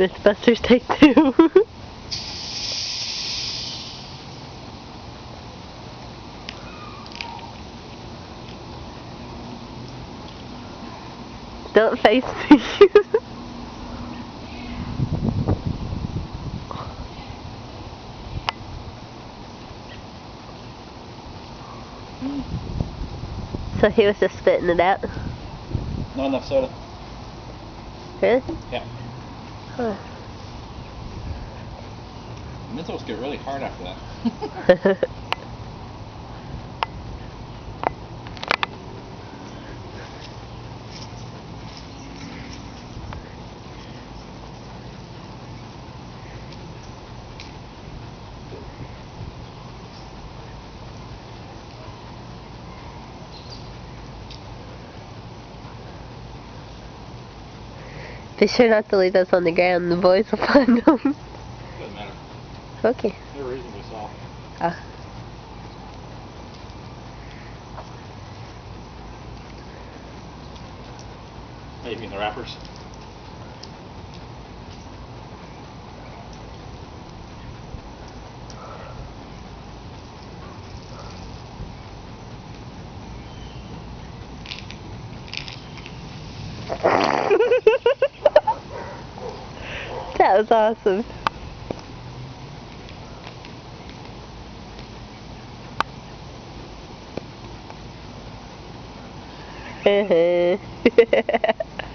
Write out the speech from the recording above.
Mythbusters take two. Don't face me. so he was just spitting it out. Not enough soda. Really? Yeah. Huh. Get really hard after that. Be sure not to leave those on the ground. The boys will find them. Doesn't matter. okay. They're reasonably soft. Ah. You mean the wrappers? that was awesome.